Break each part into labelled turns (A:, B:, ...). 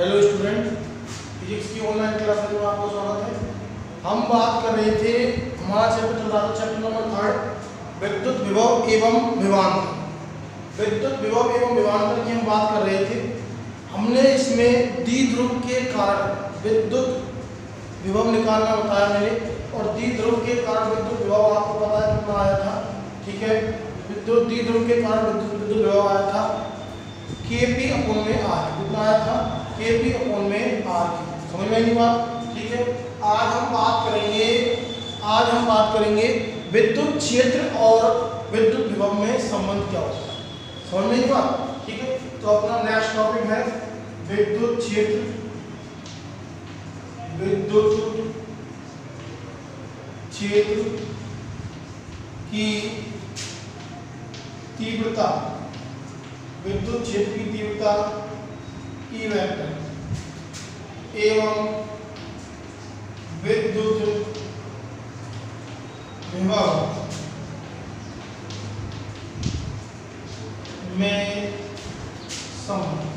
A: Hello student physics की online class में आपका स्वागत है। हम बात कर रहे थे हमारा चैप्टर चल रहा था चैप्टर नंबर थर्ड विद्युत विभव एवं विभवांतर। विद्युत विभव एवं विभवांतर की हम बात कर रहे थे। हमने इसमें द्विध्रुव के कारण विद्युत विभव निकालना बताया मैंने और द्विध्रुव के कारण विद्युत विभव आपको पता है, कितना आया था? ठीक है? विद्युत द्विध्रुव के कारण विद्युत विभव आया था। के पी अपोन में आर कितना आया था? के पी अपोन में आर की। समझ में नहीं बात ठीक है। आज हम बात करेंगे, आज हम बात करेंगे विद्युत क्षेत्र और विद्युत विभव में संबंध क्या होता है। समझ में नहीं बात ठीक है। तो अपना नेक्स्ट टॉपिक है विद्युत क्षेत्र। विद्युत क्षेत्र की तीव्रता। विद्युत क्षेत्र की तीव्रता ई वेक्टर एवं विद्युत विभव में संबंध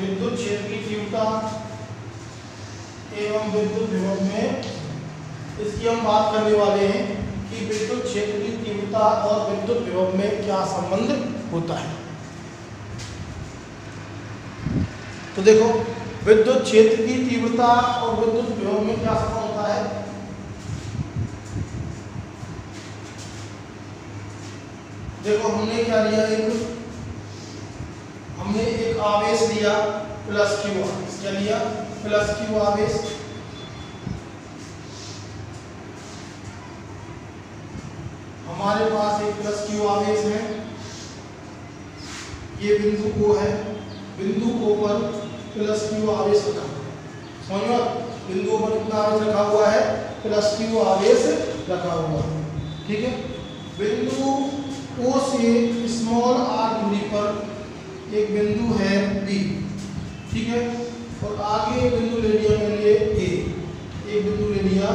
A: विद्युत क्षेत्र की तीव्रता एवं विद्युत विभव में, इसकी हम बात करने वाले हैं कि विद्युत क्षेत्र की तीव्रता और विद्युत विभव में क्या संबंध होता है। तो देखो, विद्युत क्षेत्र की तीव्रता और विद्युत विभव में क्या संबंध होता है? देखो, हमने क्या लिया? एक, हमने एक आवेश लिया प्लस क्यू आवेश। क्या लिया? प्लस क्यू आवेश। हमारे पास एक प्लस क्यू आवेश है। ये बिंदु O है, बिंदु O पर प्लस क्यू आवेश रखा समझ में बिंदु पर कितना आवेश रखा हुआ है? प्लस क्यू आवेश रखा हुआ है। ठीक है? बिंदु O से स्मॉल r दूरी पर एक बिंदु है B ठीक है? और आगे एक बिंदु ले लिया मैंने A एक बिंदु ले लिया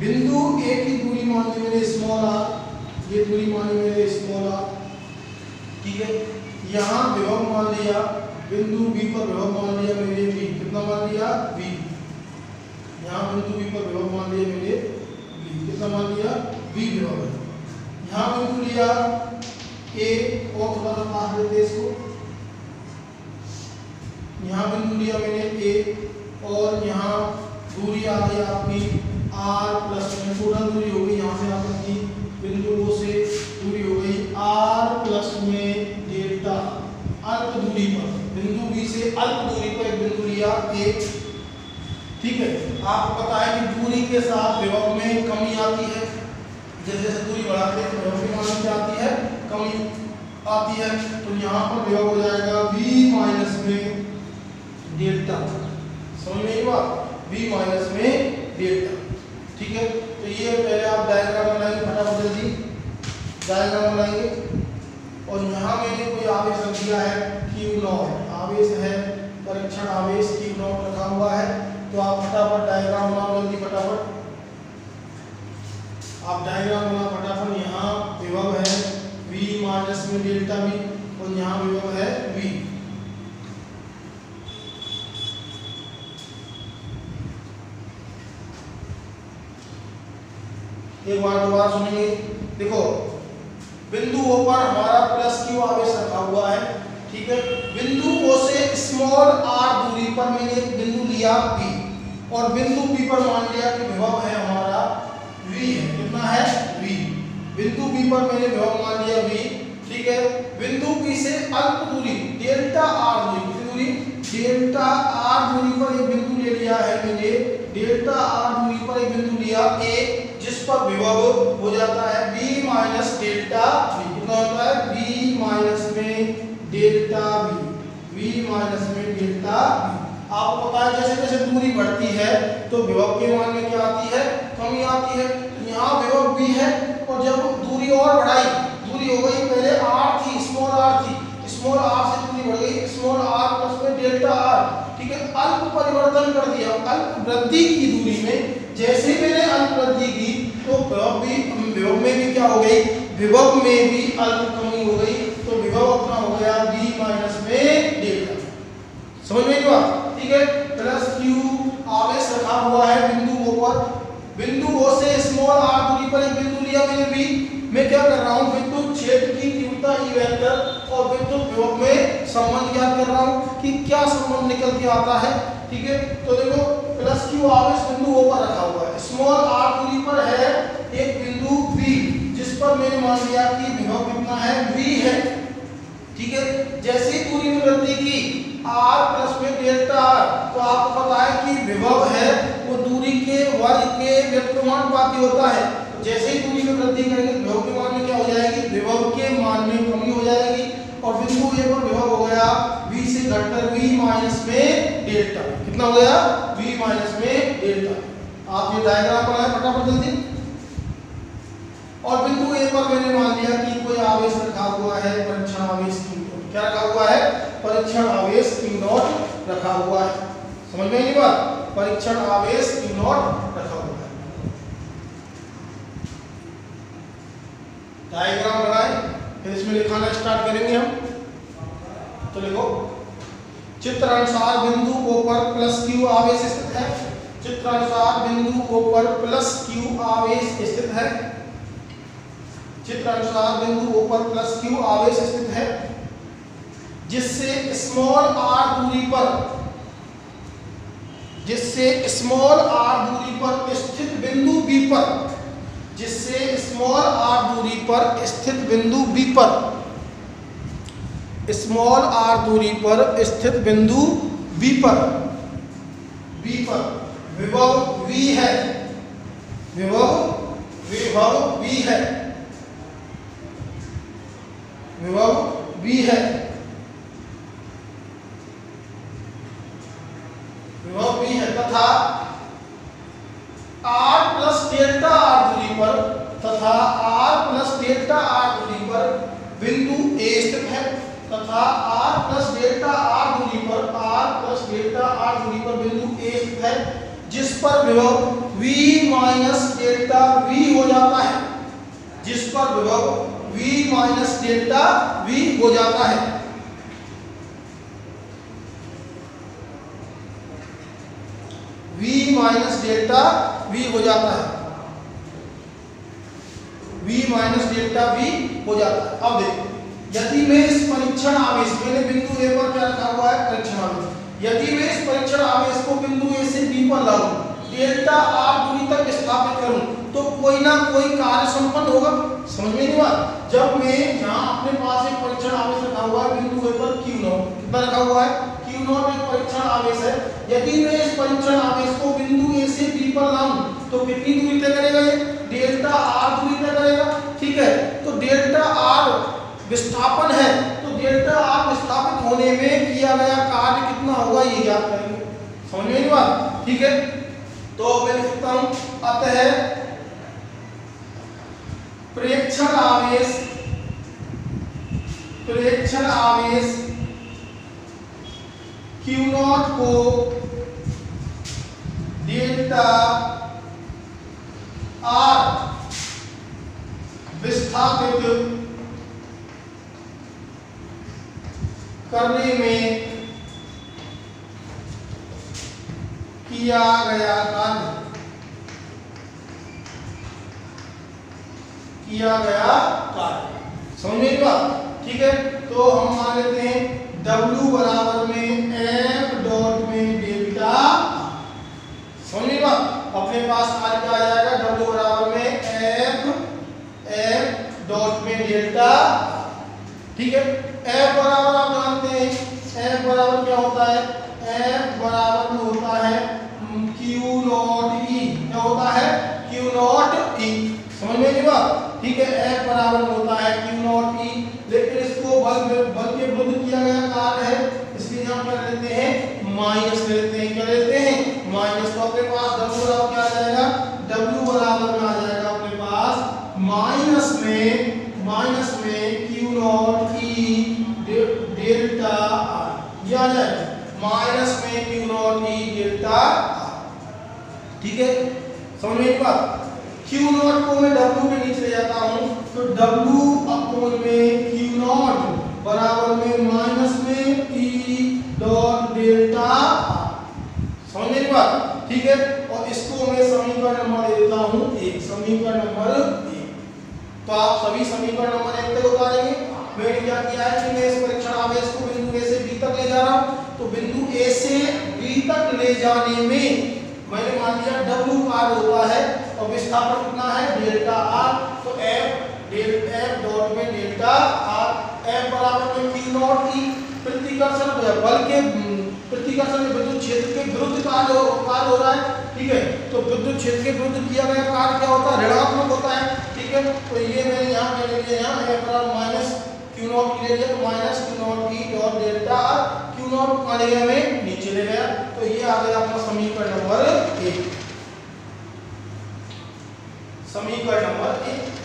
A: बिंदु ए की दूरी मान ली मैंने स्मॉल आर ये दूरी मानी मैंने स्मॉल आर ठीक है? यहाँ विभव मान लिया, बिंदु बी पर विभव मान लिया मैंने बी कितना मान लिया? बी यहाँ बिंदु बी पर विभव मान लिया मैंने बी कितना मान लिया? बी विभव है। यहाँ बिंदु लिया ए और थोड़ा सा पास देते इसको। यहाँ बिंदु लिया मैंने ए और यहाँ दूरी आ गई आपकी आर प्लस में टोटल दूरी होगी यहाँ से आप की बिंदु से दूरी हो गई आर प्लस में डेल्टा, अल्प दूरी पर, बिंदु बी से अल्प दूरी पर एक बिंदु लिया ए ठीक है? आपको पता है कि दूरी के साथ विभव में कमी आती है। जैसे जैसे दूरी बढ़ाते हैं विभव की मान क्या आती है, कमी आती है। तो यहाँ पर विभव हो जाएगा v माइनस में डेल्टा। समझ में बात? V माइनस में डेल्टा। ठीक है? तो ये पहले आप डायग्राम बनाएँगे फटाफट जल्दी। डायग्राम बनाएँगे और यहाँ मैंने कोई आवेश रख दिया है क्यू नॉट आवेश है, परीक्षण आवेश क्यू नॉट रखा हुआ है तो आप फटाफट डायग्राम बनाओ, जल्दी फटाफट। आप डायग्राम बना फटाफट। यहाँ विभव है v माइनस में डेल्टा v और यहाँ विभव है v एक बार दोबारा सुनेंगे। देखो बिंदु O पर हमारा प्लस क्यू आवेश रखा हुआ है, ठीक है? बिंदु O से स्मॉल r दूरी पर मैंने एक बिंदु लिया B और बिंदु B पर मान लिया कि विभव है हमारा V है। कितना है? V. बिंदु B पर मैंने विभव मान लिया V, ठीक है? बिंदु B से अल्प दूरी डेल्टा r दूरी, कितनी दूरी? डेल्टा r दूरी पर एक बिंदु ले लिया है मैंने। डेल्टा r दूरी पर एक बिंदु लिया A, जिस पर विभव हो जाता है माइनस डेल्टा v. कितना होता है b माइनस में डेल्टा v v माइनस में डेल्टा आपको पता है, जैसे जैसे दूरी बढ़ती है तो विभव के मान में क्या आती है? कमी आती है। यहाँ विभव b है, और जब दूरी और बढ़ाई, दूरी हो गई, पहले r थी स्मॉल r थी। स्मॉल r से दूरी बढ़ गई स्मॉल r प्लस में डेल्टा r ठीक है, अल्प परिवर्तन कर दिया। अल्प वृद्धि की दूरी में, जैसे मैंने अल्प वृद्धि की तो विभव भी विभव में भी क्या हो गई? विभव में भी अल्प कमी हो गई तो विभव अपना हो गया v माइनस में डेल्टा समझ में बात? ठीक है? प्लस q आवेश रखा हुआ है बिंदु O पर। बिंदु O से स्मॉल r दूरी पर एक बिंदु लिया मैंने v मैं क्या कर रहा हूँ? विद्युत क्षेत्र की तीव्रता ई वेक्टर और विद्युत विभव में संबंध ज्ञात कर रहा हूँ कि क्या संबंध निकल के आता है। ठीक है? तो देखो प्लस क्यू आवेश बिंदु O पर रखा हुआ है। स्मॉल r दूरी पर है, एक बिंदु V, जिस पर मैंने मान लिया कि विभव कितना है? V है। ठीक है? जैसे ही दूरी में वृद्धि की r प्लस में डेल्टा r तो आपको पता है कि विभव है, वो दूरी के वर्ग के व्यक्तमानुपाती होता है। जैसे ही दूरी में वृद्धि करेंगे विभव के मान में क्या हो जाएगी? विभव के मान में कमी हो जाएगी। और बिंदु ए पर विभव हो गया v से घटकर v माइनस में डेल्टा कितना हो गया? V माइनस में डेल्टा आप ये डायग्राम बनाए फटाफट जल्दी। और बिंदु ए पर मैंने मान लिया कि कोई आवेश रखा हुआ है, परीक्षण आवेश नॉट क्या रखा हुआ है? परीक्षण आवेश q नॉट रखा हुआ है। समझ में बात? परीक्षण आवेश q नॉट रखा हुआ है। डायग्राम बनाए, फिर इसमें लिखाना स्टार्ट करेंगे हम। तो लिखो। चित्र अनुसार बिंदु O पर प्लस क्यू आवेश स्थित है। चित्र अनुसार बिंदु O पर प्लस क्यू आवेश स्थित है। चित्र अनुसार बिंदु O पर प्लस क्यू आवेश स्थित है। जिससे स्मॉल आर दूरी पर, जिससे स्मॉल r दूरी पर स्थित बिंदु B पर, जिससे स्मॉल आर दूरी पर स्थित बिंदु B पर स्मॉल आर दूरी पर स्थित बिंदु B पर। B पर। विभव V है। विभव विभव V है। विभव V है। विभव V है तथा r प्लस डेल्टा r दूरी पर तथा r प्लस डेल्टा r दूरी पर बिंदु A स्थित है। तथा r प्लस डेल्टा r दूरी पर r प्लस डेल्टा r दूरी पर बिंदु A है, जिस पर विभव v माइनस डेल्टा v हो जाता है। जिस पर विभव v माइनस डेल्टा v हो जाता है। V माइनस डेल्टा v हो जाता है। V माइनस डेल्टा v हो जाता है। अब देखो। यदि मैं इस परीक्षण आवेश, मैंने बिंदु A पर क्या रखा हुआ है? परीक्षण आवेश। यदि मैं इस परीक्षण आवेश को बिंदु A से B पर लाऊं डेल्टा r दूरी तक स्थापित करूँ तो कोई ना कोई कार्य संपन्न होगा? समझ में नहीं बात जब मैं यहाँ अपने पास एक परीक्षण आवेश रखा हुआ है, बिंदु A पर Q नॉट कितना रखा हुआ है? Q नॉट एक परीक्षण आवेश है। यदि मैं इस परीक्षण आवेश को बिंदु A से B पर लाऊं तो कितनी दूरी तय करेगा ये? डेल्टा r दूरी तय करेगा। ठीक है? तो डेल्टा r विस्थापन है तो डेल्टा r विस्थापित होने में किया गया कार्य कितना होगा ये याद करेंगे। समझ में बात? ठीक है तो मैं लिखता हूँ, अतः प्रेक्षण आवेश प्रेक्षण आवेश Q नॉट को डेल्टा आर विस्थापित करने में किया गया कार्य। किया गया कार्य। समझ बात? ठीक है तो हम मान लेते हैं W बराबर में F डॉट में डेल्टा समझ बात? अपने पास कार्य क्या आ जाएगा? W बराबर में F F डॉट में डेल्टा ठीक है F बराबर आप जानते हैं। F बराबर क्या होता है? F बराबर में होता है Q नॉट E क्या होता है? Q नॉट E समझ में बात? ठीक है F बराबर होता है Q नॉट E लेकिन इसको बल बल के विरुद्ध किया गया कार्य है। इसलिए हम क्या लेते हैं? माइनस लेते हैं। क्या लेते हैं? माइनस तो अपने पास W बराबर क्या आ जाएगा। W बराबर में आ जाएगा अपने पास। माइनस में माइनस में Q naught E delta R. ये आ माइनस में Q नॉट E डेल्टा ठीक है? समझ में बात? Q नॉट को मैं W के नीचे ले जाता हूँ तो W अपोन में Q नॉट बराबर में माइनस में ई डॉट डेल्टा आर समझ मेरी बात? ठीक है? और इसको मैं समीकरण नंबर देता हूँ, एक समीकरण नंबर एक। तो आप सभी समीकरण नंबर एक तक उतारेंगे। मैंने क्या किया है कि मैं इस परीक्षण आवेश को बिंदु ए से बी तक ले जा रहा हूँ। तो बिंदु ए से बी तक ले जाने में मैंने मान लिया W कार्य होता है। और विस्थापन कितना है? डेल्टा आर तो F डेल F डॉट में डेल्टा आर F बराबर में Q नॉट E प्रतिकर्षण बल के, प्रतिकर्षण में विद्युत क्षेत्र के विरुद्ध कार्य हो कार्य हो रहा है। ठीक है? तो विद्युत क्षेत्र के विरुद्ध किया गया कार्य क्या होता है? ऋणात्मक होता है। ठीक है? तो ये मैंने यहाँ ले लिया यहाँ माइनस नॉट ले लिया तो minus Q naught E dot delta R Q naught कहाँ ले गया मैं नीचे ले गया। तो ये आ गया अपना समीकरण नंबर एक। समीकरण नंबर एक।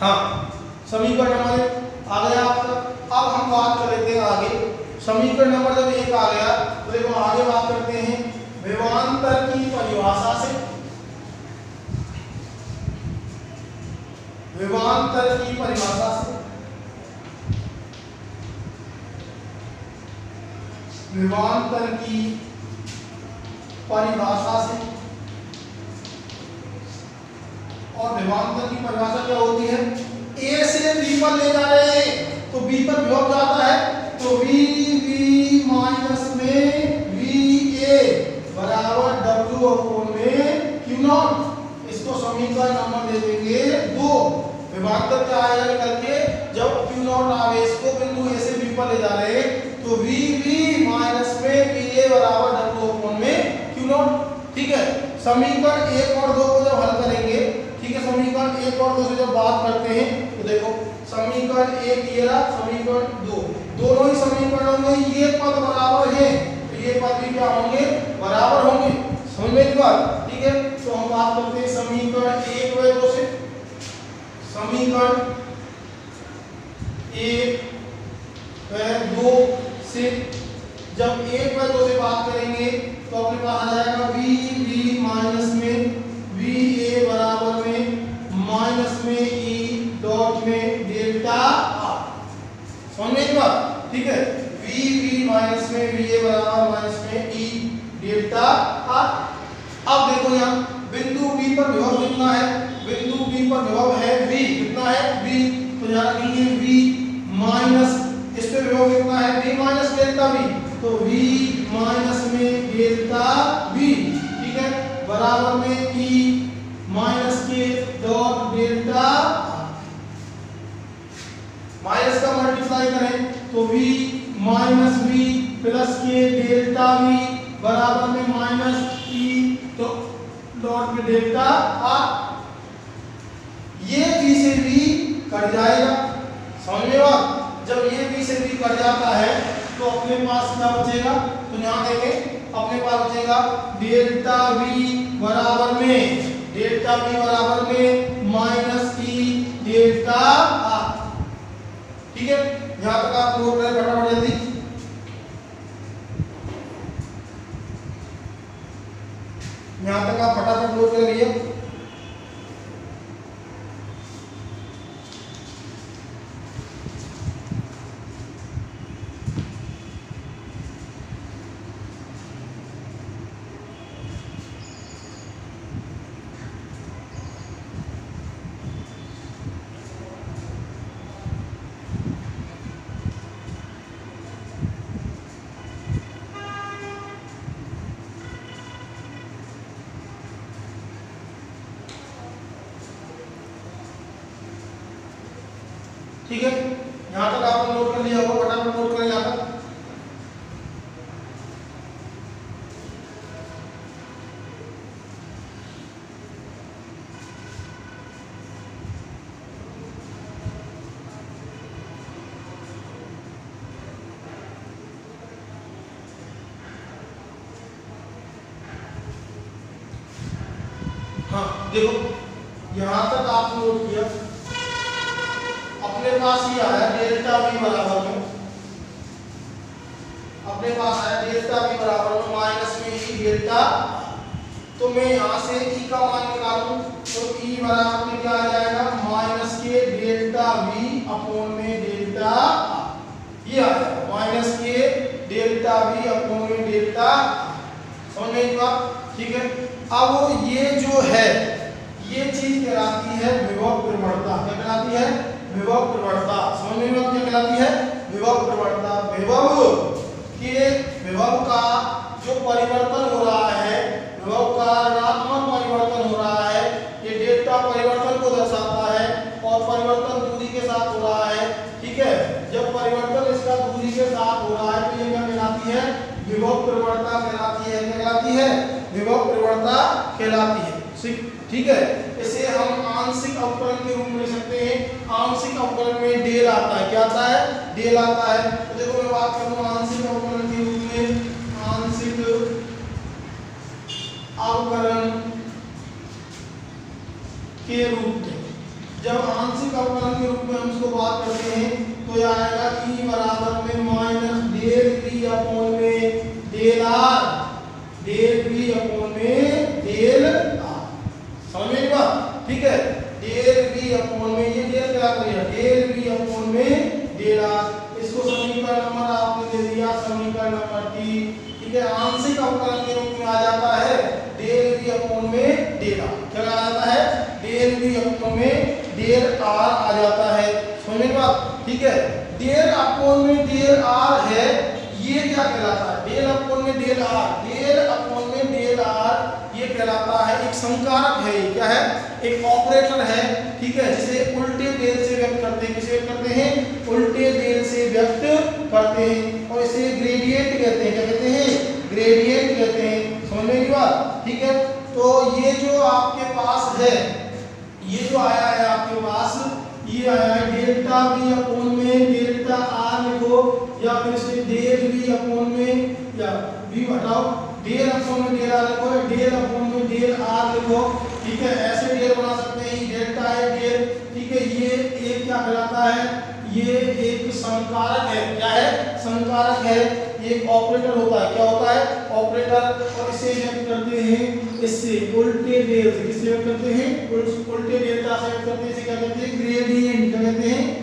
A: हाँ समीकरण एक आ गया आपका। अब हम बात कर लेते हैं आगे। समीकरण नंबर जब एक आ गया तो देखो आगे बात करते हैं, विभवांतर की परिभाषा से। विभवांतर की परिभाषा से। विभवांतर की परिभाषा से। और विभवांतर की परिभाषा क्या होती है? ए से बी पर ले जा रहे हैं तो बी पर विभव जाता है? तो वी वी माइनस में वी ए बराबर डब्ल्यू अपॉन में क्यू नॉट इसको समीकरण नंबर दे देंगे दो। विभवांतर क्या आएगा निकल जब क्यू नॉट आवेश को बिंदु ए से बी पर ले जा रहे हैं तो वी वी माइनस में वी ए बराबर डब्ल्यू अपॉन में क्यू नॉट ठीक है? समीकरण एक और दो को जब हल करेंगे, ठीक है, समीकरण एक और दो से जब बात करते हैं तो देखो, समीकरण एक ये रहा, समीकरण दो। दोनों ही समीकरणों में ये पद बराबर है तो ये पद भी क्या होंगे? बराबर होंगे। समझ में बात ठीक है? तो हम बात करते हैं समीकरण एक व दो से। समीकरण एक व दो से जब एक व दो से बात करेंगे तो अपने पास आ जाएगा v v माइनस में, v a बराबर में माइनस में e डॉट में डेल्टा r समझ में बात ठीक है? V v माइनस में, v a बराबर माइनस में e डेल्टा r अब देखो यहाँ, बिंदु B पर विभव कितना है? बिंदु B पर विभव है v कितना है? V तो यहाँ रखेंगे v माइनस इस पे विभव कितना है? V माइनस डेल्टा v तो v माइनस में डेल्टा v ठीक है? बराबर में e माइनस के डॉट डेल्टा माइनस का मल्टीप्लाई करें। तो v माइनस v प्लस के डेल्टा v बराबर में माइनस e तो डॉट में डेल्टा r ये v से v कट जाएगा, समझ बात जब ये v से v कट जाता है तो अपने पास क्या बचेगा? तो यहाँ देखें, अपने पास बचेगा डेल्टा v बराबर में डेल्टा v बराबर में माइनस ई डेल्टा आर ठीक है? यहाँ तक आप नोट करें फटाफट जल्दी यहाँ तक आप फटाफट नोट कर ठीक है? यहाँ तक आपने नोट कर लिया होगा नोट करें यहाँ तक हाँ देखो यहाँ तक आप नोट किया अपने पास ये आया डेल्टा वी बराबर में अपने पास आया डेल्टा v बराबर में माइनस में ही डेल्टा तो मैं यहाँ से e का मान निकालूं तो e बराबर में क्या आ जाएगा माइनस के डेल्टा v अपॉन में डेल्टा ये आ जाएगा माइनस के डेल्टा v अपॉन में डेल्टा समझ में बात ठीक है अब ये जो है ये चीज़ कहलाती है विभव प्रवणता क्या कहलाती है विभव प्रवणता समझ में बात क्या कहलाती है विभव प्रवणता विभव के विभव का जो परिवर्तन हो रहा है विभव का ऋणात्मक परिवर्तन हो रहा है ये डेल्टा परिवर्तन को दर्शाता है और परिवर्तन दूरी के साथ हो रहा है ठीक है जब परिवर्तन इसका दूरी के साथ हो रहा है तो ये क्या कहलाती है विभव प्रवणता कहलाती है क्या कहलाती है प्रवणता कहलाती है। ठीक है? इसे हम आंशिक अवकलन के रूप में ले सकते हैं। आंशिक अवकलन में डेल आता है। क्या आता है? डेल आता है। तो देखो, मैं बात करूँ आंशिक अवकलन के रूप में। आंशिक अवकलन के रूप में। जब आंशिक अवकलन के रूप में हम इसको बात करते हैं तो यह आएगा e बराबर में माइनस डेल v अपॉन में del r del v upon में डेल r समझ में बात ठीक है? डेल v अपॉन में ये डेल क्या कर रही डेल v अपॉन में r इसको समीकरण नंबर आपने दे दिया, समीकरण नंबर टी ठीक है? आंशिक अवकलन के रूप में आ जाता है डेल v अपॉन में r क्या आ जाता है? डेल v अपॉन में डेल r आ जाता है। समझ में बात ठीक है? डेल अपॉन में डेल r है, ये क्या कहलाता है? डेल अपॉन में डेल r डेल अपॉन ये कहलाता है, एक संकारक है क्या है? एक ऑपरेटर है, ठीक है? जिसे उल्टे डेल से व्यक्त करते हैं। किसे करते हैं? उल्टे डेल से व्यक्त करते हैं। और इसे ग्रेडियंट कहते हैं। क्या कहते हैं? ग्रेडियंट कहते हैं। समझ में बात? ठीक है? तो ये जो आपके पास है, ये जो आया है आपके पास, ये आया है डेल्टा v अपॉन में, डेल्टा r लिखो, या फिर इसे डेल v अपॉन में, या v हटाओ। डेल अपॉन में डेल r लिखो डेल अपॉन में डेल r लिखो ठीक है, ऐसे डेल बना सकते हैं डेल्टा है डेल ठीक है, ये एक क्या कहलाता है, ये एक संकारक है, क्या है, संकारक है, एक ऑपरेटर होता है, क्या होता है, ऑपरेटर, और इसे व्यक्त करते हैं, इससे उल्टे डेल से किससे व्यक्त करते हैं उल्टे डेल्टा से व्यक्त करते हैं, इसे क्या कहते हैं ग्रेडियंट क्या कहते हैं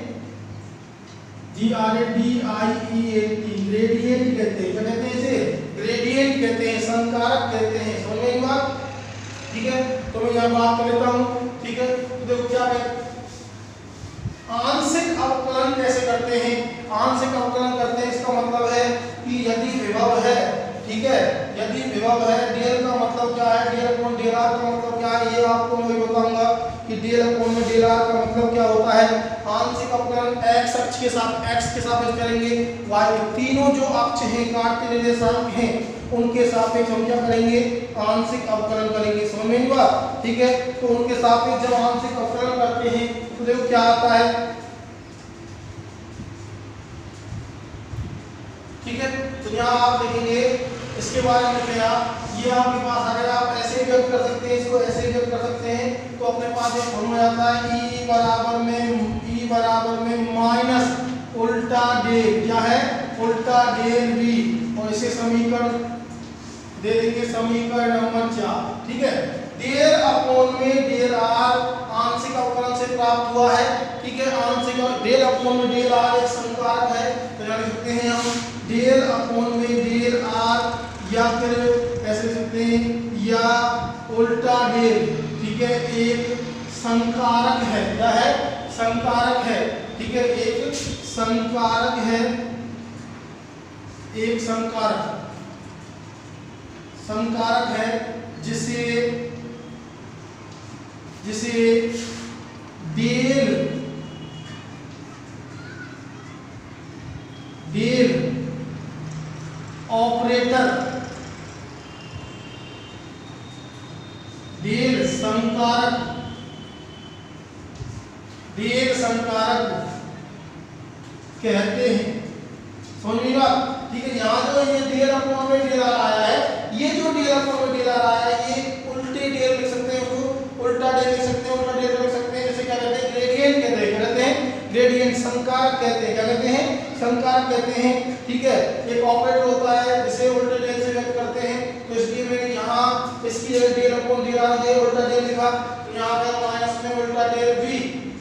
A: G R A D I E N T gradient कहते हैं, क्या कहते हैं इसे ग्रेडियंट कहते हैं, संकारक कहते हैं, समझ में बात? ठीक है तो मैं यहाँ बात कर लेता हूँ, ठीक है? तो देखो क्या है? आंशिक अवकलन कैसे करते हैं? आंशिक अवकलन करते हैं, इसका मतलब है कि यदि विभव है, ठीक है? यदि विभव है डेल का मतलब क्या है? अपॉन डेल आर का मतलब क्या है? ये आपको मैं बताऊँगा। कि डेल अपॉन में डेल आर का मतलब क्या होता है? आंशिक अवकलन x अक्ष के साथ, x के सापेक्ष करेंगे। Y तीनों जो अक्ष हैं काटते निर्देशांक हैं, उनके सापेक्ष हम क्या करेंगे? आंशिक अवकलन करेंगे, समझ में बात? ठीक है? तो उनके सापेक्ष जब आंशिक अवकलन करते हैं तो देखो क्या आता है। ठीक है? तो यहाँ आप देखेंगे, इसके बारे में क्या? ये आपके पास अगर आप ऐसे व्यक्त कर सकते हैं, इसको ऐसे व्यक्त कर सकते हैं तो अपने पास एक फॉर्म हो जाता है e बराबर में e बराबर में माइनस उल्टा डेल क्या है? उल्टा डेल v और इसे समीकरण दे देंगे, समीकरण नंबर चार, ठीक है? डेल अपॉन में डेल आर आंशिक अवकलन से प्राप्त हुआ है, ठीक है? आंशिक डेल अपॉन में डेल आर एक संकारक है तो जान सकते हैं हम डेल अपॉन में डेल आर या फिर ऐसे सकते हैं, या उल्टा डेल ठीक है, एक संकारक है, क्या है? संकारक है, ठीक है, एक संकारक है, एक संकारक। संकारक है जिसे जिसे डेल डेल ऑपरेटर डेल संकारक। डेल संकारक कहते हैं। समझिएगा ठीक है, यहाँ जो ये डेल अपॉन में डेल आया है, ये जो डेल अपॉन में डेल आया है, ये उल्टे डेल लिख सकते हैं उसको। उल्टा डेल लिख सकते हैं, उल्टा डेल लिख सकते हैं। जैसे क्या कहते हैं? ग्रेडियंट कहते हैं कहते हैं? ग्रेडियंट संकारक कहते हैं। क्या कहते हैं? संकारक कहते हैं। ठीक है, एक ऑपरेटर होता है, जिसे उल्टे डेल तो इसलिए यहाँ इसकी जगह डेल अपॉन डाल दिया उल्टा डेल लिखा तो यहाँ पे माइनस में उल्टा डेल v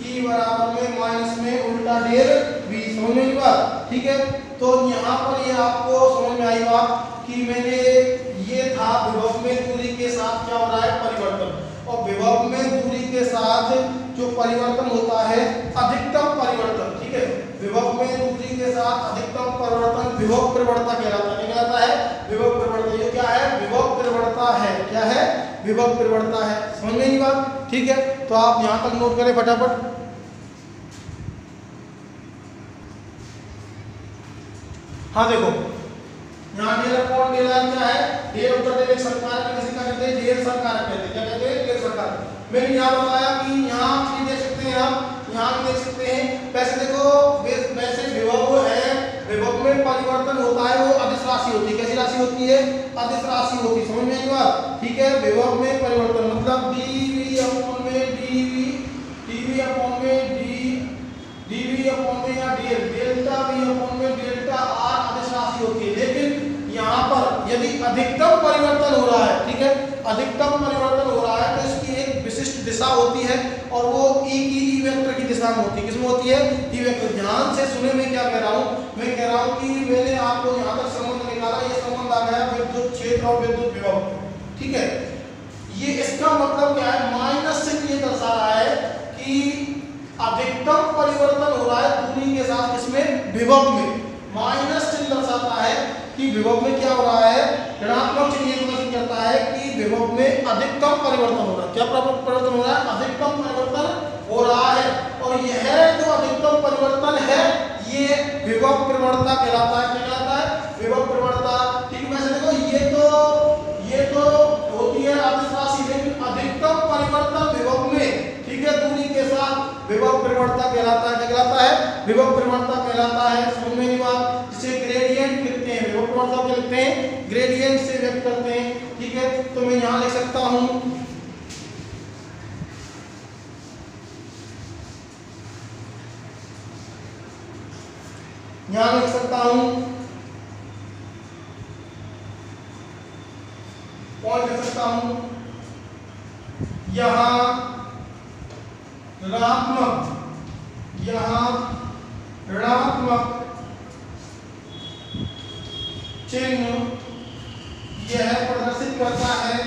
A: e बराबर में माइनस में उल्टा डेल v समझ में बात? ठीक है? तो यहाँ पर ये आपको समझ में आई बात कि मैंने ये था विभव में दूरी के साथ क्या हो रहा है? परिवर्तन। और विभव में दूरी के साथ जो परिवर्तन होता है, अधिकतम परिवर्तन, ठीक है? विभव में दूरी के साथ अधिकतम परिवर्तन विभव प्रवणता कहलाता है। कहलाता है विभव प्रवणता। ये क्या है? विभव प्रवणता है। क्या है? विभव प्रवणता है। समझ में नहीं बात? ठीक है तो आप यहाँ तक नोट करें फटाफट। हाँ देखो। यहाँ डेल अपॉन डेल क्या है? डेल उत्तर डेल एक सरकार के किसी का कहते हैं? डेल सरकार कहते हैं। क्या कहते हैं? डेल सरकार मैंने यहाँ बताया कि यहाँ देख सकते हैं, आप यहाँ भी देख सकते हैं वैसे देखो वैसे विभव है विभव में परिवर्तन होता है वो अदिश राशि होती है कैसी राशि होती है अदिश राशि होती है समझ में आई बात ठीक है विभव में परिवर्तन मतलब dv अपॉन में dv dv अपॉन में d dv अपॉन में या डेल डेल्टा v अपॉन में डेल्टा r अदिश राशि होती है लेकिन यहाँ पर यदि अधिकतम परिवर्तन हो रहा है ठीक है अधिकतम परिवर्तन हो रहा है तो इसकी एक विशिष्ट दिशा होती है और वो ई की ई वेक्टर की दिशा में होती है। किसमें होती है? ई वेक्टर ध्यान से सुने, मैं क्या कह रहा हूँ? मैं कह रहा हूँ कि मैंने आपको यहाँ तक संबंध निकाला। ये संबंध आ गया विद्युत क्षेत्र और विद्युत विभव। ठीक है? ये इसका मतलब क्या है? माइनस से ये दर्शा रहा है कि अधिकतम परिवर्तन हो रहा है दूरी के साथ इसमें विभव में। माइनस चिन्ह दर्शाता है कि विभव में क्या हो रहा है? ऋणात्मक चिन्ह ये प्रदर्शित करता है कि विभव में अधिकतम परिवर्तन हो रहा है। क्या परिवर्तन हो रहा है? अधिकतम परिवर्तन हो रहा है। और यह जो अधिकतम परिवर्तन है, ये विभव प्रवणता कहलाता है, क्या कहलाता है? विभव प्रवणता। ठीक है, वैसे देखो, ये तो ये तो होती है अदिश राशि लेकिन अधिकतम परिवर्तन विभव में, ठीक है, दूरी के साथ विभव प्रवणता कहलाता है। क्या कहलाता है? विभव प्रवणता कहलाता है समझ में नहीं बात जिसे ग्रेडियंट विभव क्या लिखते हैं ग्रेडियंट से व्यक्त करते हैं, ठीक है? तो मैं यहाँ लिख सकता हूँ। यहाँ लिख सकता हूँ। पॉइंट लिख सकता हूँ। यहाँ ऋणात्मक यहाँ ऋणात्मक चिन्ह यह प्रदर्शित करता है।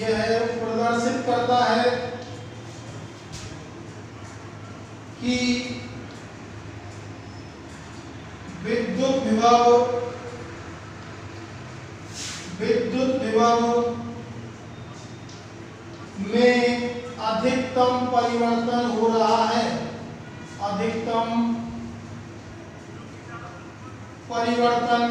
A: यह प्रदर्शित करता है कि विद्युत विभव विद्युत विभव में अधिकतम परिवर्तन हो रहा है। अधिकतम परिवर्तन।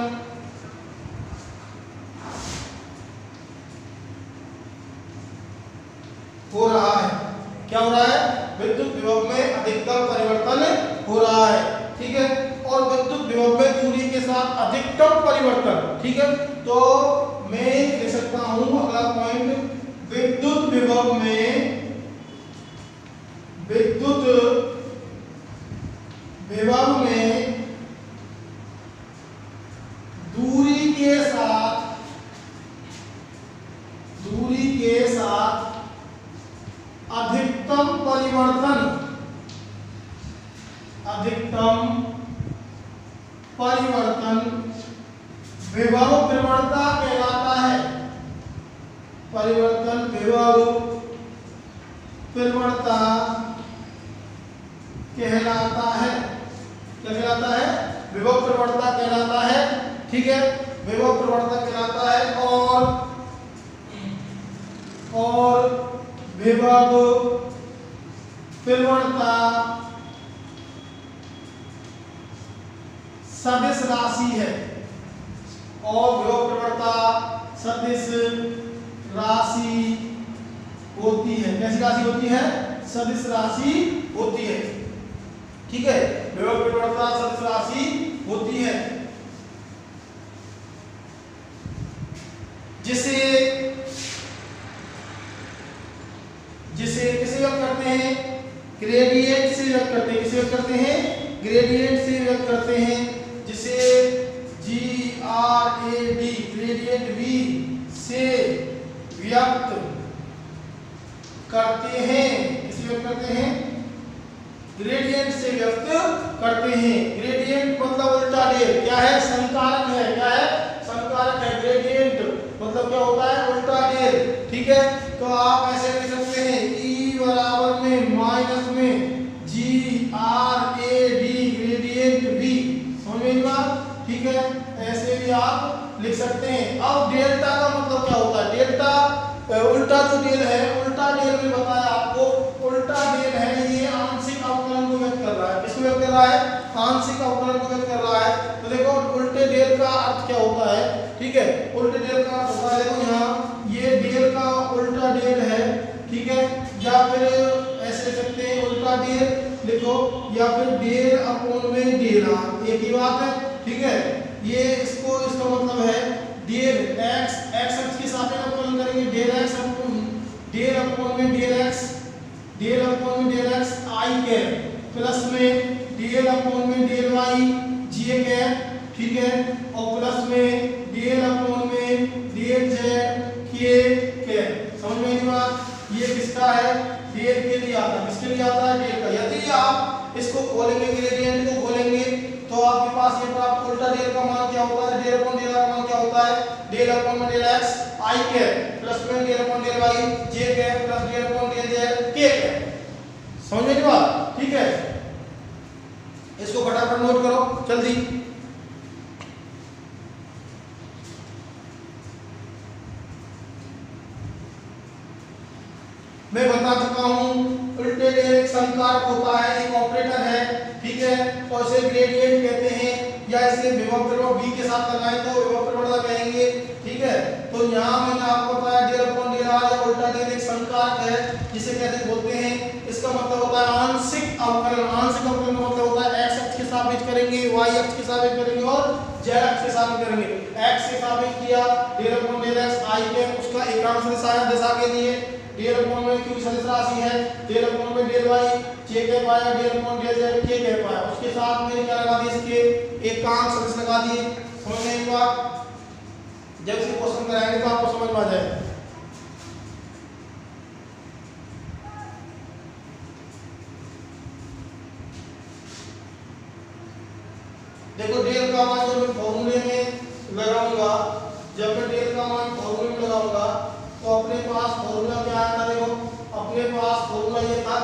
A: हो रहा है। क्या हो रहा है? विद्युत विभव में अधिकतम परिवर्तन हो रहा है। ठीक है? और विद्युत विभव में दूरी के साथ अधिकतम परिवर्तन। ठीक है? तो मैं लिख सकता हूँ अगला पॉइंट विद्युत विभव में विद्युत विभव में दूरी के साथ दूरी के साथ अधिकतम परिवर्तन अधिकतम परिवर्तन विभव प्रवणता कहलाता है परिवर्तन विभव प्रवणता कहलाता है क्या कहलाता है विभव प्रवणता कहलाता है ठीक है विभव प्रवणता कहलाता है और और विभव प्रवणता सदिश राशि है और विभव प्रवणता सदिश राशि होती है कैसी राशि होती है सदिश राशि होती है ठीक है विभव प्रवणता सदिश राशि होती है जिसे जिसे किसे व्यक्त करते हैं ग्रेडियंट से व्यक्त करते हैं किसे व्यक्त करते हैं ग्रेडियंट से व्यक्त करते हैं जिसे G R A D gradient V से व्यक्त करते हैं। किसे व्यक्त करते हैं? ग्रेडियंट से व्यक्त करते हैं। ग्रेडियंट मतलब उल्टा डेल क्या है? संकारक है। क्या है? संकारक है। ग्रेडियंट मतलब क्या होता है? उल्टा डेल ठीक है? तो आप ऐसे लिख सकते हैं। E बराबर में माइनस में G R A D gradient V समझ में बात? ठीक है? ऐसे भी आप लिख सकते हैं। अब डेल्टा उल्टा जो डेल है, उल्टा डेल में बताया आपको, उल्टा डेल है, ये आंशिक अवकलन को व्यक्त कर रहा है। किसको व्यक्त कर रहा है? आंशिक अवकलन को व्यक्त कर रहा है। तो देखो, उल्टे डेल का अर्थ क्या होता है? ठीक है, उल्टे डेल का अर्थ होता है, देखो यहाँ, ये डेल का उल्टा डेल है, ठीक है? या फिर ऐसे लिख सकते हैं, उल्टा डेल लिखो या फिर डेल अपोन में डेल एक ही बात है, ठीक है? ये इसको, इसका मतलब है डेल x x अक्ष के सापेक्ष अवकलन करेंगे del x upon del upon में डेल x डेल अपॉन में del x i cap plus में डेल अपॉन में डेल y j कैप ठीक है? और प्लस में डेल अपॉन में डेल z k कैप समझ में आई बात? ये किसका है? डेल के लिए आता है। किसके लिए आता है? डेल का। यदि आप इसको खोलेंगे ग्रेडियंट को खोलेंगे तो आपके पास ये प्राप्त उल्टा डेल का मान क्या होता है? डेल अपॉन डेल का मान क्या होता है? डेल अपॉन में डेल x i के प्लस में del upon del y j plus del upon del z k के समझ में बात? ठीक है? इसको फटाफट नोट करो, जल्दी। मैं बता चुका हूँ उल्टे एक संकारक होता है, एक ऑपरेटर है, ठीक है? और इसे ग्रेडियंट कहते हैं, या इसे विभव प्रभाव v के साथ लगाएँ तो विभव प्रवणता कहेंगे ठीक है तो यहाँ मैंने आपको बताया डेल अपॉन डेल आर या उल्टा डेल एक संकारक है जिसे कहते बोलते हैं। इसका मतलब होता है आंशिक अवकलन। आंशिक अवकलन का मतलब होता है x अक्ष के सापेक्ष करेंगे, y अक्ष के सापेक्ष करेंगे और z अक्ष के सापेक्ष करेंगे। X के सापेक्ष किया del upon del x i के उसका एकांश दिशा है दिशा के लिए। डेल अपॉन में क्योंकि सदिश राशि है? डेल अपॉन में डेल y j के पाया, del upon del z, k के पाया। उसके साथ मैंने क्या लगा दिया इसके? एकांक सदिश लगा दिए। समझ में आई बात जब इसे क्वेश्चन कराएँगे तो आपको समझ में आ जाएगा। देखो, डेल का मान जब मैं फॉर्मूले में लगाऊँगा, जब मैं डेल का मान फॉर्मूले में लगाऊँगा तो अपने पास फॉर्मूला क्या आया था देखो? अपने पास फॉर्मूला ये था,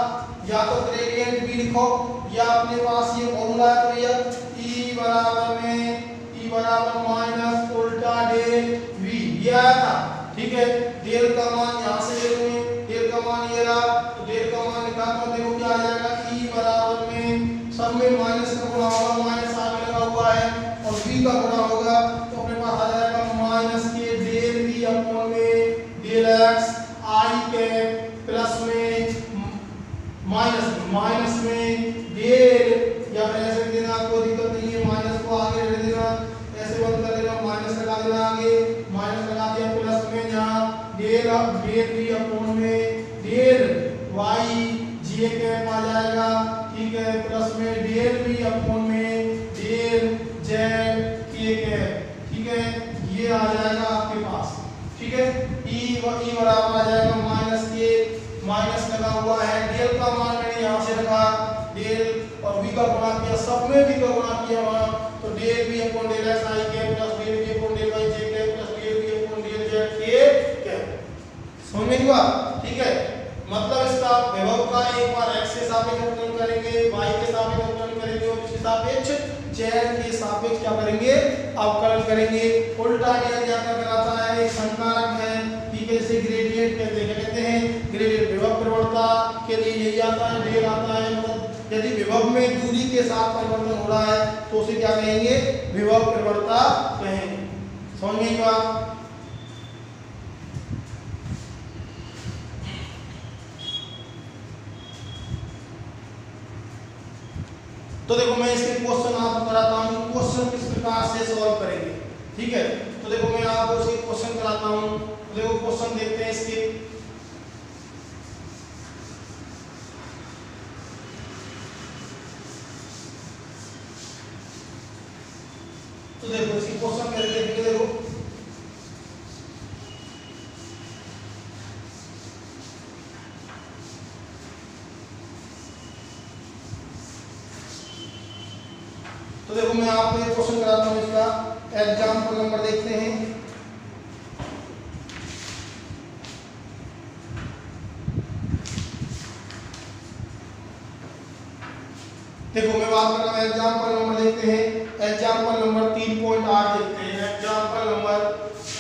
A: या तो ग्रेडियंट v लिखो, या अपने पास ये फॉर्मूला है तो भैया e बराबर में बराबर माइनस उल्टा डेल v. ये आया था, ठीक है? डेल का मान यहाँ से ले लूँगे डेल का मान ये रहा तो डेल का मान लिखा तो देखो क्या आ जाएगा e बराबर में सब में माइनस का गुणा होगा माइनस आगे लगा हुआ है, और v का गुणा होगा तो अपने पास आ जाएगा माइनस के डेल v अपॉन में डेल x, i के प्लस में माइनस माइनस में डेल या फिर ऐसे भी देना कोई दिक्कत नहीं है माइनस को आगे रख देना ऐसे बंद कर देना माइनस लगा देना आगे माइनस लगा दिया प्लस में यहाँ डेल डेल v अपॉन में डेल y j के आ जाएगा ठीक है प्लस में डेल v अपॉन में डेल z k के ठीक है ये आ जाएगा आपके पास ठीक है e e बराबर आ जाएगा माइनस के माइनस लगा हुआ है। डेल का मान मैंने यहाँ से रखा। डेल और v का गुणा किया, सब में v का गुणा किया वहाँ तो del v upon del x i के plus del v upon del y j के plus del v upon del k के समझ में हुआ? ठीक है। मतलब इसका विभव का एक बार x के सापेक्ष अवकलन करेंगे, y के सापेक्ष अवकलन करेंगे और इसके सापेक्ष z के सापेक्ष क्या करेंगे? अवकलन करेंगे। उल्टा क्या कहलाता है संकारक है। ग्रेडियंट कहते हैं क्या कहते हैं ग्रेडियंट विभव प्रवणता के लिए यही आता है डेल आता है। मतलब यदि विभव में दूरी के साथ परिवर्तन हो रहा है तो उसे क्या कहेंगे? विभव प्रवणता कहेंगे। समझ आई बात तो देखो, मैं इसके क्वेश्चन आपको कराता हूँ क्वेश्चन किस प्रकार से सॉल्व करेंगे? ठीक है? तो देखो, मैं आपको इसके क्वेश्चन कराता हूँ। देखो क्वेश्चन देखते हैं इसके। तो देखो इसकी क्वेश्चन करके देखिए देखो। तो देखो, मैं आपको एक क्वेश्चन कराता हूँ इसका। एग्ज़ाम्पल नंबर देखते हैं। देखो, मैं बात कर रहा हूँ एग्ज़ाम्पल नंबर देखते हैं। एग्ज़ाम्पल नंबर तीन पॉइंट आठ देखते हैं। एग्ज़ाम्पल नंबर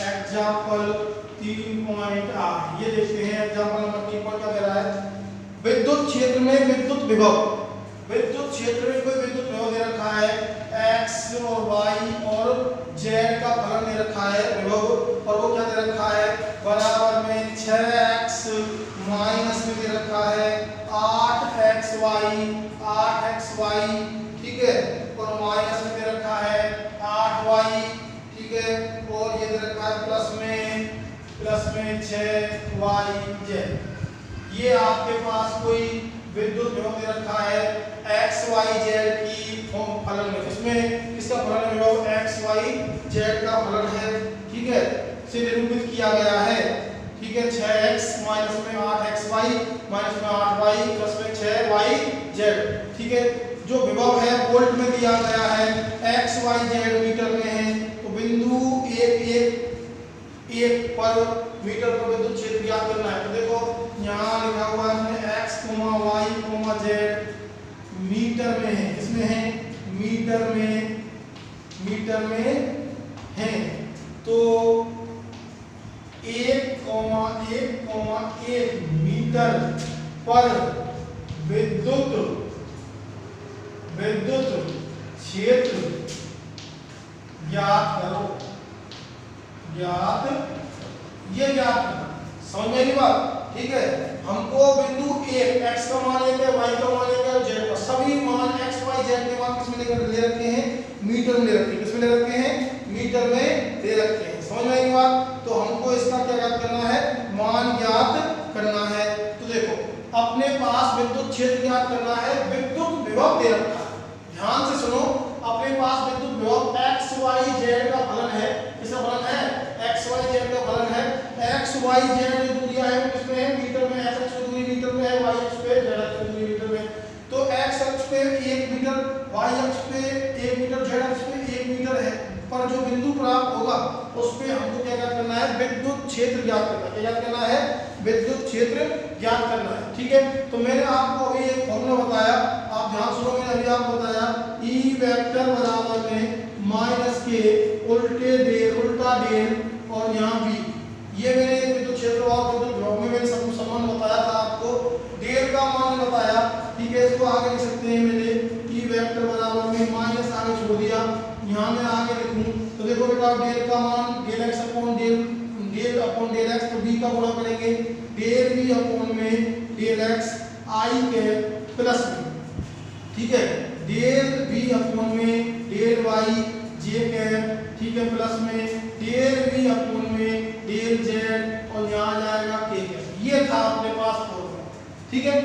A: एग्ज़ाम्पल तीन पॉइंट आठ। ये देखते हैं एग्ज़ाम्पल नंबर तीन पॉइंट क्या कह रहा है? विद्युत क्षेत्र में विद्युत विभव। विद्युत क्षेत्र में कोई विद्युत विभव दे रखा है। एक्स और वाई और जेड का फलन दे रखा है विभव। और वो क्या दे रखा है? बराबर में छह एक्स माइनस में दे रखा है। आठ एक्स वाई, आठ एक्स वाई, ठीक है? और माइनस में रखा है आठ वाई, ठीक है? और ये रखा है प्लस में प्लस में छह वाई जेड ये आपके पास कोई विद्युत विभव दे रखा है एक्स वाई जेड की फॉर्म फलन में। इसमें किसका फलन विभव एक्स वाई जेड का फलन है, ठीक है? से निरूपित किया गया है। ठीक है एक्स माइनस में आठ एक्स वाई माइनस में आठ वाई प्लस में छह वाई जेड ठीक है? जो विभव है वोल्ट में दिया गया है एक्स वाई जेड मीटर में है तो बिंदु एक एक एक पर मीटर पर विद्युत क्षेत्र ज्ञात करना है। तो देखो, यहाँ लिखा हुआ है X comma Y comma Z metre में है इसमें है? मीटर में मीटर में है तो एक कोमा एक कोमा एक मीटर पर विद्युत विद्युत क्षेत्र ज्ञात करो। ज्ञात, ये ज्ञात समझ में बात? ठीक है? हमको बिंदु एक x का मान लेके y का मान लेके और z का। सभी मान x, y, z के मान किसमें लेकर ले रखे हैं? मीटर में ले रखे हैं। किसमें ले रखे हैं? मीटर में ले रखे हैं। समझ में आई बात? तो हमको इसका क्या ज्ञात करना है? मान ज्ञात करना है। अपने पास विद्युत क्षेत्र ज्ञात करना है, विद्युत विभव दे रखा है। ध्यान से सुनो, अपने पास विद्युत विभव x, y, z का फलन है। किसका फलन है? X, y, z का फलन है। X, y, z जो दिया है किसमें है? मीटर में। X अक्ष दूरी मीटर में है, y अक्ष पे, z अक्ष दूरी मीटर में तो x अक्ष पे 1 मीटर, y अक्ष पे 1 मीटर, z अक्ष पे 1 मीटर है। पर जो बिंदु प्राप्त होगा, उस पे हमको क्या ज्ञात करना है? विद्युत क्षेत्र ज्ञात करना है। क्या ज्ञात करना है? विद्युत क्षेत्र ज्ञात करना है। ठीक है? तो मैंने आपको अभी एक फॉर्मूला बताया। आप ध्यान सुनो मैंने अभी आपको बताया E वेक्टर बराबर में माइनस के उल्टे डेल उल्टा डेल और यहाँ भी ये मैंने विद्युत क्षेत्र और विद्युत विभव में मैंने सब संबंध बताया था आपको। डेल का मान बताया। ठीक है? इसको आगे लिख सकते हैं मैंने। E वेक्टर बराबर में माइनस आगे छोड़ दिया। यहाँ मैं आगे लिखूं। तो देखो बेटा डेल का मान del X upon del del upon del X तो बी का गुणा करेंगे। डेल बी अपॉन में डेल एक्स आई के प्लस में ठीक है? डेल बी अपॉन में डेल वाई जे कैप ठीक है? प्लस में डेल बी अपॉन में डेल जेड और यहाँ जाएगा के कैप ये था अपने पास फॉर्मूला ठीक है?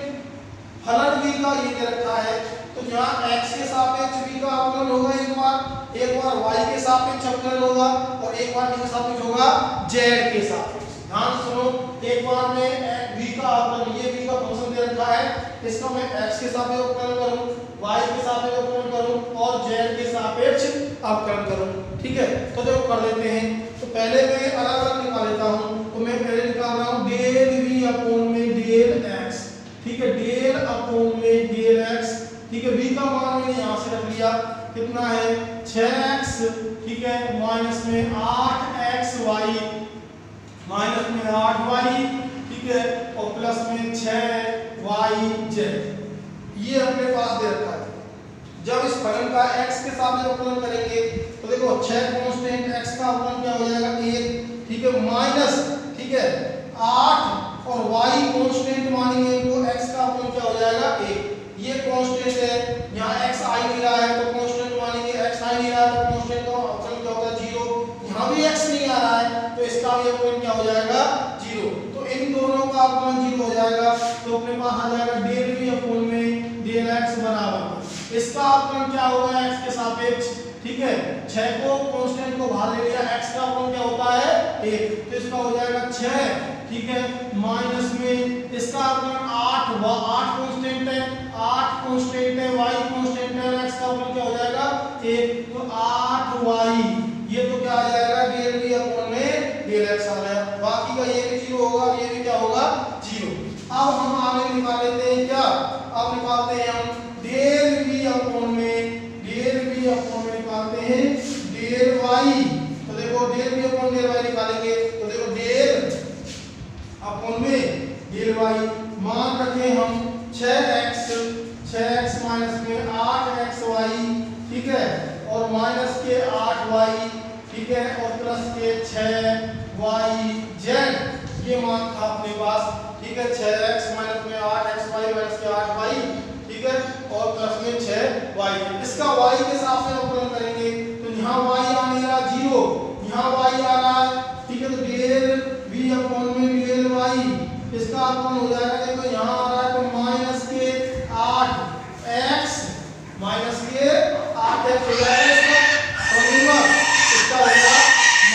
A: फलन v का ये दे रखा है। तो यहाँ x के सापेक्ष v का अवकलन होगा एक बार एक बार y के सापेक्ष अवकलन होगा, और एक बार किसके सापेक्ष होगा z के सापेक्ष. ध्यान सुनो, एक बार में v का अवकलन ये v का फ़ंक्शन दे रखा है, इसका मैं x के सापेक्ष अवकलन करूँ, y के सापेक्ष अवकलन करूँ और z के सापेक्ष अवकलन करूँ, ठीक है? तो देखो, कर लेते हैं। तो पहले मैं अलग अलग निकाल लेता हूँ। तो मैं पहले निकाल रहा हूँ डेल v अपॉन में डेल x, ठीक है? डेल अपॉन में डेल x, ठीक है? V का मान मैंने यहाँ से रख लिया। कितना है? 6x ठीक है? माइनस में 8x y माइनस में 8y ठीक है, और प्लस में 6y z ये अपने पास दे रखा है। जब इस फलन का x के साथ अवकलन करेंगे तो देखो 6 कांस्टेंट x का अवकलन क्या हो जाएगा? 1 ठीक है, माइनस, ठीक है 8 और y कांस्टेंट मानेंगे तो x का अवकलन क्या हो जाएगा? 1 ये कांस्टेंट है, यहाँ x आई रहा है तो कांस्टेंट मानेंगे x आई नहीं रहा है तो कांस्टेंट का अवकलन क्या होगा 0 यहाँ भी x नहीं आ रहा इसका भी अवकलन क्या हो जाएगा? 0 तो इन दोनों का अवकलन 0 हो जाएगा। तो अपने पास आ जाएगा डेल v अपॉन में डेल x बराबर। इसका अवकलन क्या होगा x के सापेक्ष? ठीक है? छह को कांस्टेंट को बाहर ले लिया। X का अपॉन क्या होता है? एक। तो इसका हो जाएगा छह। ठीक है? माइनस में इसका अपॉन आठ व आठ कांस्टेंट है। आठ कांस्टेंट है, y कांस्टेंट है x का अपॉन क्या हो जाएगा? एक। तो आठ y ये तो क्या आ जाएगा? डेल अपॉन x आ गया बाकी का ये भी ज़ीरो होगा, ये भी क्या होगा? ज़ीरो। अब हम आगे निकाल लेते हैं क्या? अब निकालते हैं हम डेल v अपॉन में, डेल v अपॉन में निकालते हैं डेल y तो देखो, del v upon del y निकालेंगे। तो देखो, डेल अपॉन में डेल y मान रखें हम 6x 6x माइनस में 8xy ठीक है और माइनस के 8y ठीक है और प्लस के 6yz ये मान था अपने पास, ठीक है 6x माइनस में आठ एक्स वाई माइनस के आठ वाई ठीक है, और प्लस में 6y इसका वाई के साथ में अवकलन करेंगे तो यहाँ वाई आने रहा ज़ीरो यहाँ वाई आ रहा है, ठीक है तो डेल वी अपॉन में डेल वाई इसका अपॉन हो जाएगा देखो यहाँ आ रहा है तो माइनस के 8x माइनस के 8x हो जाएगा इसका समझूँगा इसका हो गया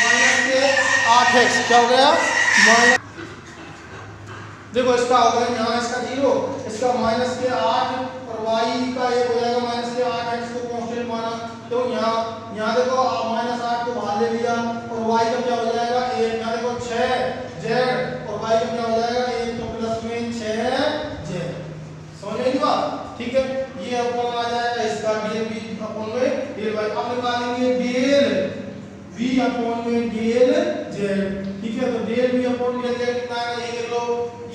A: माइनस के 8x क्या हो गया? माइनस देखो, इसका हो गया यहाँ इसका ज़ीरो इसका माइनस के आठ, और y का एक हो जाएगा माइनस के आठ एक्स को कांस्टेंट माना। तो यहाँ यहाँ देखो माइनस आठ को बाहर ले लिया, और y का क्या हो जाएगा? एक। यहाँ देखो छः z, और y का क्या हो जाएगा? एक तो प्लस में छः z समझ में बात? ठीक है? ये अपन आ जाएगा, इसका डेल v अपन में डेल y अब निकालेंगे डेल v अपॉन में डेल z ठीक है तो del v upon del z कितना आएगा ये देख लो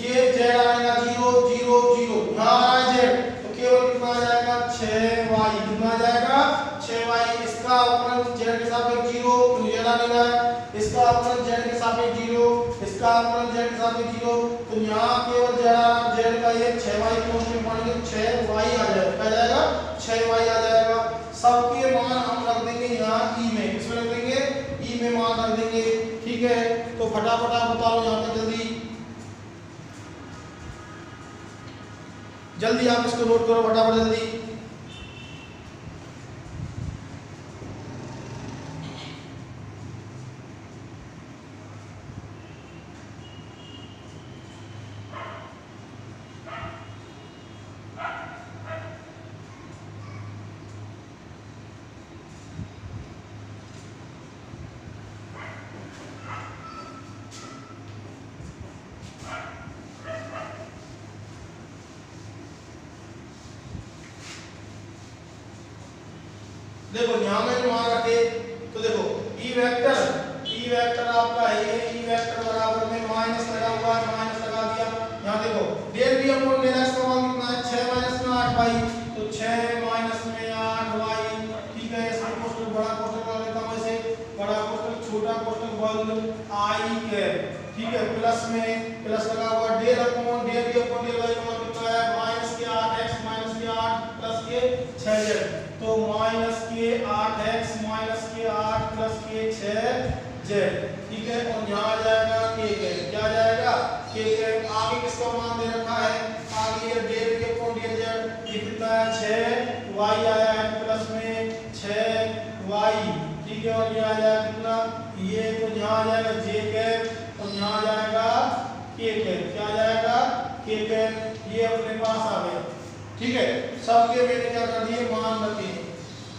A: ये z आएगा 0 0 0 यहाँ आ रहा है z तो केवल कितना आ जाएगा? 6y कितना आ जाएगा? 6y इसका अपॉन z के सापेक्ष 0 तो z आने लगा है। इसका अपॉन z के सापेक्ष 0 इसका अपॉन z के सापेक्ष 0 तो यहाँ केवल है। z का ये 6y कांस्टेंट मानेंगे 6y आ जाएगा। क्या जाएगा? 6y आ जाएगा। सबके मान हम रख देंगे यहाँ e में। किसमें रख देंगे? E में मान रख देंगे। ठीक है तो फटाफट आप बताओ यहाँ तक जल्दी। जल्दी आप इसको नोट करो फटाफट जल्दी देखो यहाँ मैंने मान रखे तो देखो ई वेक्टर ई वेक्टर आपका है ये ई वेक्टर बराबर में माइनस लगा हुआ है माइनस लगा दिया यहाँ देखो del B upon del X का मान कितना है 6 माइनस में 8 वाई तो 6 माइनस में 8 वाई ठीक है इसमें कोष्ठक बड़ा कोष्ठक कर लेता हूँ ऐसे बड़ा कोष्ठक छोटा कोष्ठक बंद आई कैप ठीक है प्लस में प्लस लगा हुआ del upon del B upon del Y का कितना है? माइनस के 8x माइनस के 8 प्लस के 6z तो माइनस के 8x माइनस के 8 प्लस के 6z ठीक है, और यहाँ आ जाएगा के के क्या जाएगा? के के आगे किसका मान दे रखा है? आगे ये डेल के अपॉन डेल z कितना है? 6 y आया है प्लस में 6 y ठीक है, और ये आ जाएगा कितना? ये तो यहाँ आ जाएगा j कैप और यहाँ आ जाएगा, के कैप क्या आ जाएगा? के कैप ये अपने पास आ गया ठीक है? सबके मैंने क्या कर दिए? मान रखे हैं।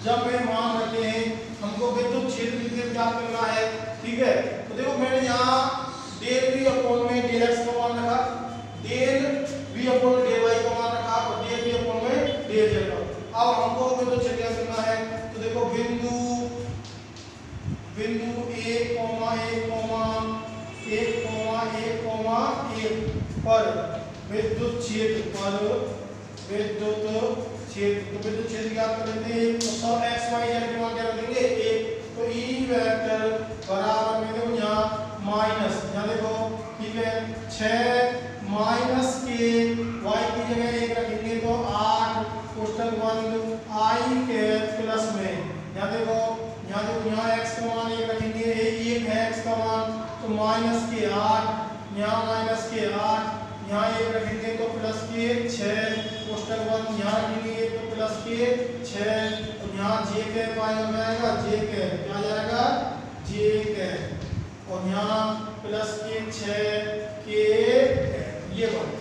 A: जब मैं मान रखे हैं, हमको विद्युत क्षेत्र विद्युत ज्ञात करना है? ठीक है? तो देखो, मैंने यहाँ डेल v अपॉन में डेल x का मान रखा del v upon del y का मान रखा, और डेल v अपॉन में डेल z का। अब हमको विद्युत क्षेत्र ज्ञात करना है? तो देखो, बिंदु बिंदु पर विद्युत क्षेत्र पर विद्युत क्षेत्र तो विद्युत क्षेत्र ज्ञात कर लेते हैं तो सब एक्स वाई जेड के मान क्या रखेंगे एक तो ई वेक्टर बराबर में देखो यहाँ माइनस, यहाँ देखो, ठीक है 6 माइनस के y की जगह एक रखेंगे तो 8 कोष्ठक बंद i के प्लस में यहाँ देखो यहाँ देखो यहाँ x का मान एक रखेंगे ये एक है x का मान तो माइनस के 8 यहाँ माइनस के 8 यहाँ एक रखेंगे तो प्लस के 6 कोष्टक वन यहाँ रखेंगे तो प्लस के छः तो यहाँ जे के पाएगा में आएगा जे के क्या जाएगा? जे के और यहाँ प्लस के छः के ये बन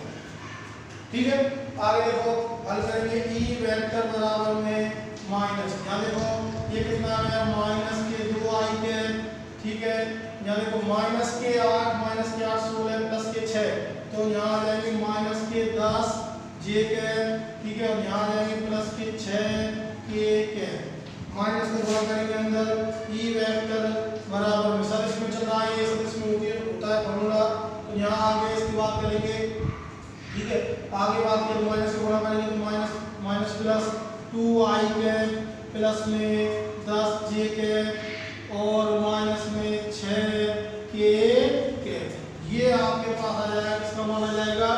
A: ठीक है? आगे देखो, हल करेंगे ई वेक्टर बराबर में माइनस यहाँ देखो, ये कितना है माइनस के दो आई के ठीक है? यहाँ देखो माइनस के आठ माइनस के आठ, सोलह प्लस के छः तो यहाँ आ जाएँगे माइनस के दस जे के ठीक है? और यहाँ आ जाएँगे प्लस के छः के के माइनस को गुणा करेंगे अंदर ई वेक्टर बराबर में। सदिश में चल रहा है ये सदिश में होती है, होता है फॉर्मूला तो यहाँ आगे इसकी बात करेंगे। ठीक है? आगे बात करें माइनस को गुणा करेंगे तो minus minus plus two I के प्लस में दस जे के और माइनस में छः जाएगा, किसका माना जाएगा?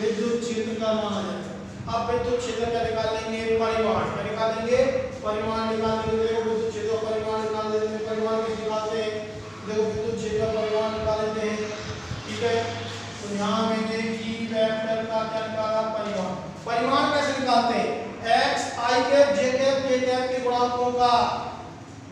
A: विद्युत क्षेत्र का माना जाएगा। अब विद्युत क्षेत्र का निकाल लेंगे परिमाण क्या निकाल देंगे परिमाण निकाल देंगे देखो विद्युत क्षेत्र का परिमाण निकाल देते हैं। परिमाण कैसे निकालते हैं? देखो विद्युत क्षेत्र का परिमाण निकाल लेते हैं। ठीक है? तो यहाँ मैंने ई वेक्टर का क्या निकाला? परिमाण परिमाण कैसे निकालते हैं? X, i cap j cap k cap के गुणांकों का।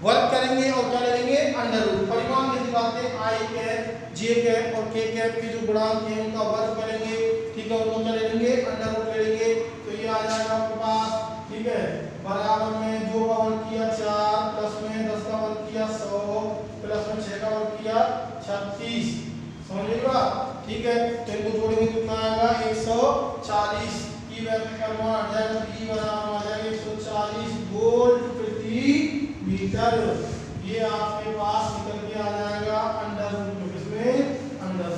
A: वर्ग करेंगे और क्या लेंगे अंडर रूट परिमाण निकालते हैं i कैप j कैप और k कैप के जो गुणांक हैं, उनका वर्ग करेंगे, ठीक है? उनको क्या लेंगे अंडर रूट ले लेंगे तो ये आ जाएगा आपके पास, ठीक है? बराबर में जो का वर्ग किया, चार प्लस में दस का वर्ग किया, सौ प्लस में छह का वर्ग किया, छत्तीस। समझिएगा ठीक है? तो इनको जोड़ेंगे तो कितना आएगा? एक सौ चालीस। की वैल्यू का मान आ जाएगा ई बराबर आ जाएगा एक सौ चालीस। वोल्ट मीटर ये आपके पास निकल के आ जाएगा अंडर रूट में किसमें? अंडर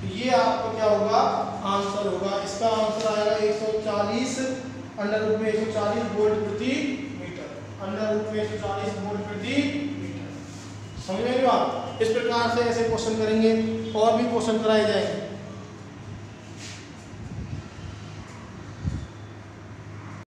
A: तो ये आपको क्या होगा? आंसर होगा। इसका आंसर आएगा 140 अंडर रूट में 140 वोल्ट प्रति मीटर। अंडर रूट में 140 वोल्ट प्रति मीटर। समझ हो आप? इस प्रकार से ऐसे क्वेश्चन करेंगे, और भी क्वेश्चन कराए जाएँगे।